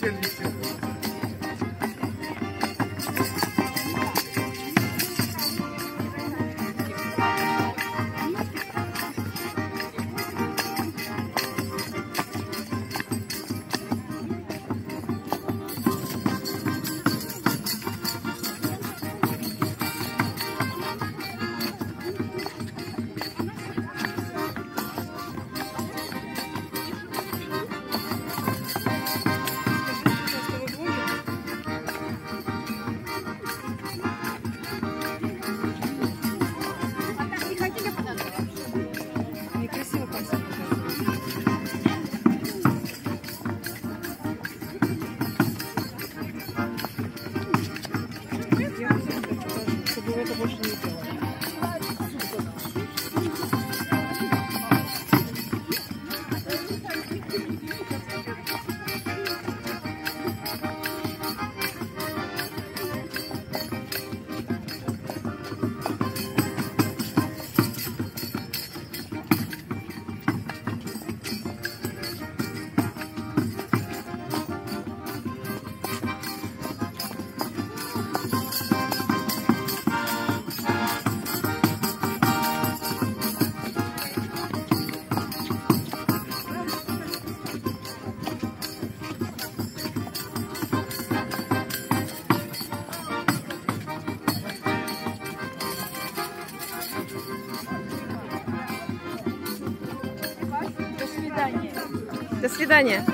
Christian 这个不是 До свидания.